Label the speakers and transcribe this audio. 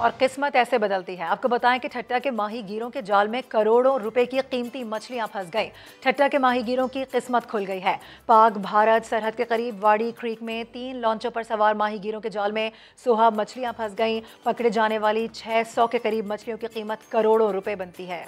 Speaker 1: और किस्मत ऐसे बदलती है। आपको बताएँ कि ठट्टा के माही गिरों के जाल में करोड़ों रुपए की कीमती मछलियाँ फंस गई। ठट्टा के माही गिरों की किस्मत खुल गई है। पाक, भारत, सरहद के करीब वाड़ी क्रीक में तीन लॉन्चों पर सवार माही गिरों के जाल में सोहा मछलियाँ फंस गईं। पकड़े जाने वाली 600 के करीब मछलियों की कीमत करोड़ों रुपए बनती है।